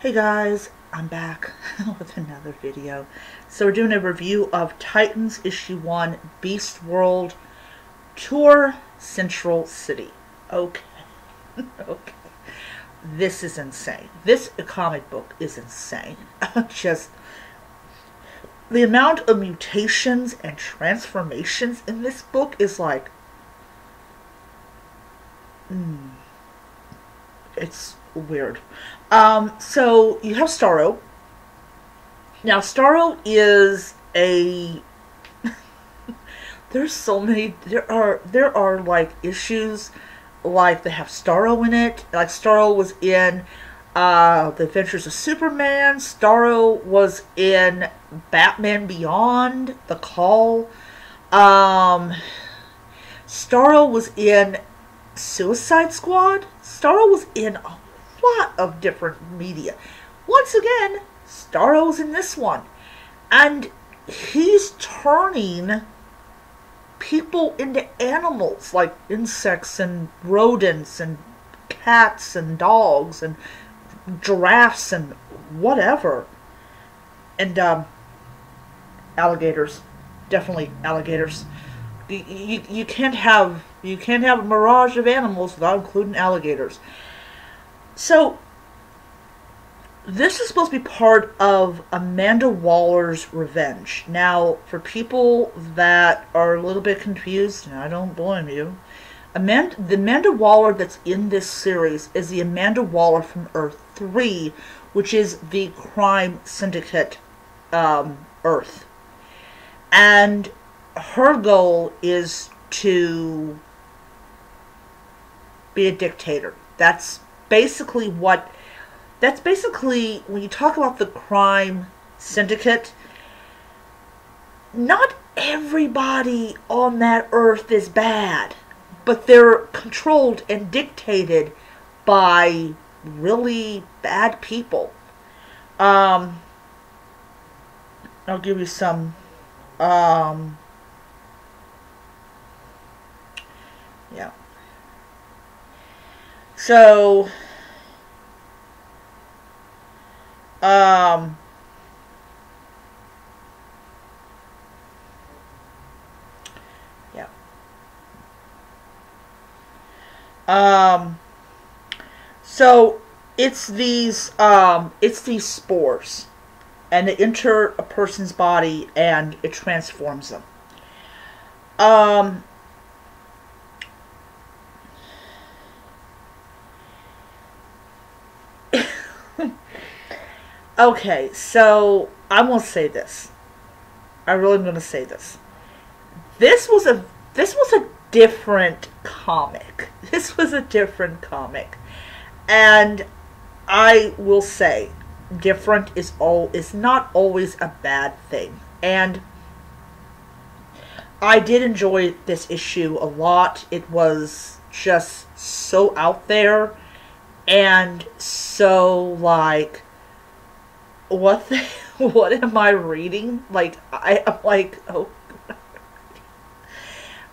Hey guys, I'm back with another video. So we're doing a review of Titans Issue 1 Beast World Tour Central City. Okay. okay. This is insane. This comic book is insane. Just the amount of mutations and transformations in this book is like mm, it's weird. Um, so you have Starro. Now Starro is a there's so many there are there are like issues like they have Starro in it. Like Starro was in uh, The Adventures of Superman. Starro was in Batman Beyond, The Call. Um, Starro was in Suicide Squad. Starro was in a lot of different media. Once again, Starro's in this one. And he's turning people into animals, like insects and rodents and cats and dogs and giraffes and whatever. And um, alligators. Definitely alligators. You, you, can't have you can't have a mirage of animals without including alligators. So, this is supposed to be part of Amanda Waller's Revenge. Now, for people that are a little bit confused, and I don't blame you, Amanda, the Amanda Waller that's in this series is the Amanda Waller from Earth 3, which is the crime syndicate um, Earth. And her goal is to be a dictator. That's basically what that's basically when you talk about the crime syndicate not everybody on that earth is bad but they're controlled and dictated by really bad people um i'll give you some um yeah so, um, yeah. Um, so it's these, um, it's these spores and they enter a person's body and it transforms them. Um, Okay, so I'm gonna say this. I really am gonna say this. This was a this was a different comic. This was a different comic. And I will say different is all is not always a bad thing. And I did enjoy this issue a lot. It was just so out there and so like what the, what am I reading? Like I am like oh.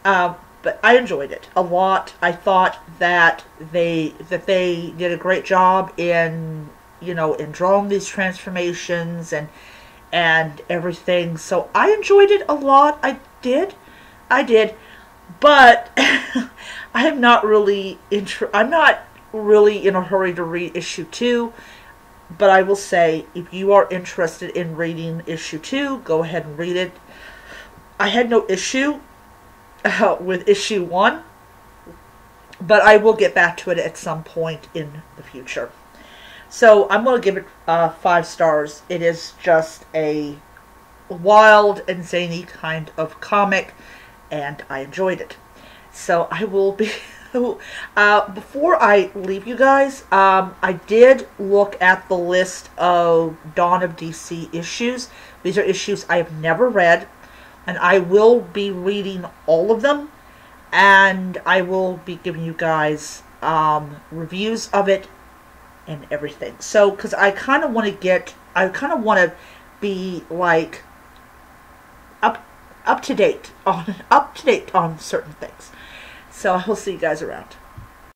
um, but I enjoyed it a lot. I thought that they that they did a great job in you know in drawing these transformations and and everything. So I enjoyed it a lot. I did, I did, but I am not really inter- I'm not really in a hurry to read issue two but I will say, if you are interested in reading issue two, go ahead and read it. I had no issue uh, with issue one, but I will get back to it at some point in the future. So I'm going to give it uh, five stars. It is just a wild and zany kind of comic, and I enjoyed it. So I will be uh, before I leave you guys, um, I did look at the list of Dawn of DC issues. These are issues I have never read, and I will be reading all of them, and I will be giving you guys um, reviews of it and everything. So, because I kind of want to get, I kind of want to be like up up to date on up to date on certain things. So I will see you guys around.